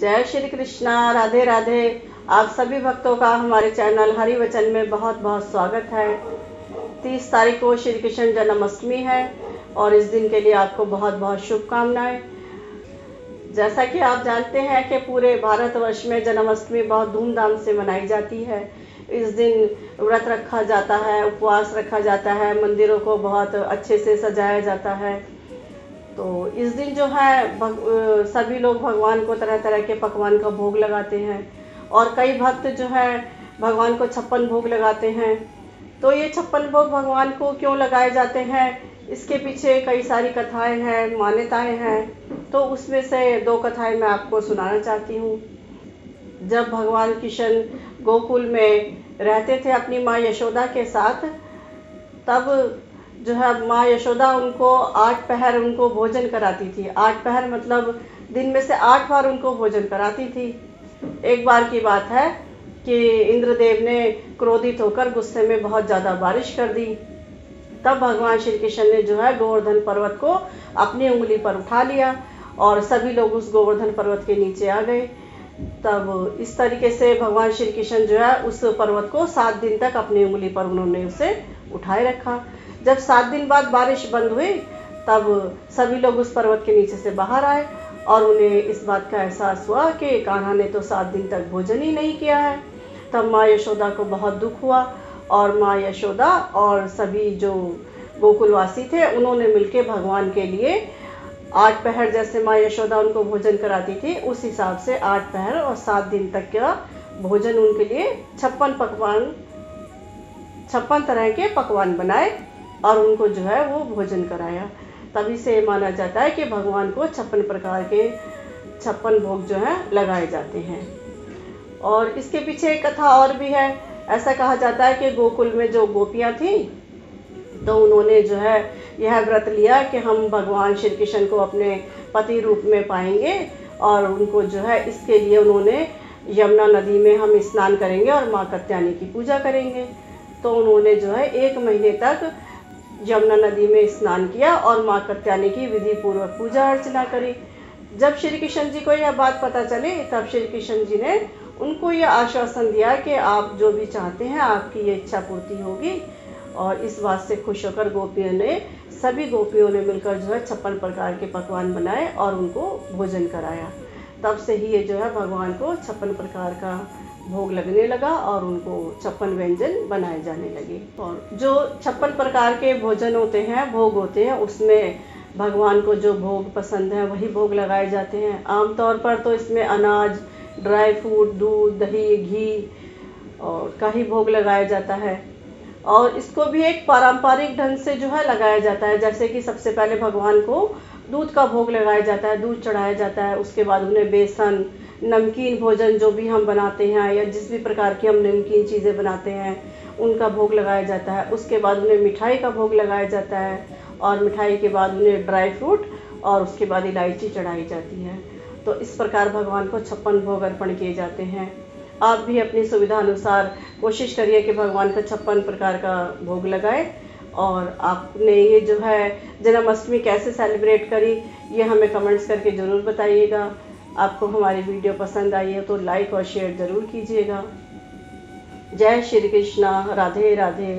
जय श्री कृष्णा, राधे राधे। आप सभी भक्तों का हमारे चैनल हरि वचन में बहुत बहुत स्वागत है। तीस तारीख को श्री कृष्ण जन्माष्टमी है और इस दिन के लिए आपको बहुत बहुत शुभकामनाएँ। जैसा कि आप जानते हैं कि पूरे भारतवर्ष में जन्माष्टमी बहुत धूमधाम से मनाई जाती है। इस दिन व्रत रखा जाता है उपवास रखा जाता है मंदिरों को बहुत अच्छे से सजाया जाता है। तो इस दिन जो है भग, सभी लोग भगवान को तरह तरह के पकवान का भोग लगाते हैं और कई भक्त जो है भगवान को छप्पन भोग लगाते हैं। तो ये छप्पन भोग भगवान को क्यों लगाए जाते हैं? इसके पीछे कई सारी कथाएँ हैं मान्यताएँ हैं। तो उसमें से दो कथाएँ मैं आपको सुनाना चाहती हूँ। जब भगवान किशन गोकुल में रहते थे अपनी माँ यशोदा के साथ, तब जो है माँ यशोदा उनको आठ पहर उनको भोजन कराती थी। आठ पहर मतलब दिन में से आठ बार उनको भोजन कराती थी। एक बार की बात है कि इंद्रदेव ने क्रोधित होकर गुस्से में बहुत ज़्यादा बारिश कर दी। तब भगवान श्री कृष्ण ने जो है गोवर्धन पर्वत को अपनी उंगली पर उठा लिया और सभी लोग उस गोवर्धन पर्वत के नीचे आ गए। तब इस तरीके से भगवान श्री कृष्ण जो है उस पर्वत को सात दिन तक अपनी उंगली पर उन्होंने उसे उठाए रखा। जब सात दिन बाद बारिश बंद हुई, तब सभी लोग उस पर्वत के नीचे से बाहर आए और उन्हें इस बात का एहसास हुआ कि कान्हा ने तो सात दिन तक भोजन ही नहीं किया है। तब माँ यशोदा को बहुत दुख हुआ और माँ यशोदा और सभी जो गोकुलवासी थे, उन्होंने मिलकर भगवान के लिए आठ पहर जैसे माँ यशोदा उनको भोजन कराती थी, उस हिसाब से आठ पहर और सात दिन तक का भोजन उनके लिए छप्पन पकवान, छप्पन तरह के पकवान बनाए और उनको जो है वो भोजन कराया। तभी से माना जाता है कि भगवान को छप्पन प्रकार के छप्पन भोग जो है लगाए जाते हैं। और इसके पीछे एक कथा और भी है। ऐसा कहा जाता है कि गोकुल में जो गोपियाँ थी तो उन्होंने जो है यह व्रत लिया कि हम भगवान श्री कृष्ण को अपने पति रूप में पाएँगे और उनको जो है इसके लिए उन्होंने यमुना नदी में हम स्नान करेंगे और माँ कत्यानी की पूजा करेंगे। तो उन्होंने जो है एक महीने तक यमुना नदी में स्नान किया और माँ कत्यानी की विधि पूर्वक पूजा अर्चना करी। जब श्री कृष्ण जी को यह बात पता चली, तब श्री कृष्ण जी ने उनको यह आश्वासन दिया कि आप जो भी चाहते हैं, आपकी ये इच्छा पूर्ति होगी और इस बात से खुश होकर गोपियों ने सभी गोपियों ने मिलकर जो है छप्पन प्रकार के पकवान बनाए और उनको भोजन कराया। तब से ही ये जो है भगवान को छप्पन प्रकार का भोग लगने लगा और उनको छप्पन व्यंजन बनाए जाने लगे। और जो छप्पन प्रकार के भोजन होते हैं, भोग होते हैं, उसमें भगवान को जो भोग पसंद है, वही भोग लगाए जाते हैं। आमतौर पर तो इसमें अनाज, ड्राई फ्रूट, दूध, दही, घी और का ही भोग लगाया जाता है। और इसको भी एक पारंपरिक ढंग से जो है लगाया जाता है। जैसे कि सबसे पहले भगवान को दूध का भोग लगाया जाता है, दूध चढ़ाया जाता है, उसके बाद उन्हें बेसन, नमकीन भोजन जो भी हम बनाते हैं या जिस भी प्रकार की हम नमकीन चीज़ें बनाते हैं, उनका भोग लगाया जाता है। उसके बाद उन्हें मिठाई का भोग लगाया जाता है और मिठाई के बाद उन्हें ड्राई फ्रूट और उसके बाद इलायची चढ़ाई जाती है। तो इस प्रकार भगवान को छप्पन भोग अर्पण किए जाते हैं। आप भी अपनी सुविधा अनुसार कोशिश करिए कि भगवान का छप्पन प्रकार का भोग लगाए और आपने ये जो है जन्माष्टमी कैसे सेलिब्रेट करी, ये हमें कमेंट्स करके ज़रूर बताइएगा। आपको हमारी वीडियो पसंद आई है तो लाइक और शेयर ज़रूर कीजिएगा। जय श्री कृष्णा, राधे राधे।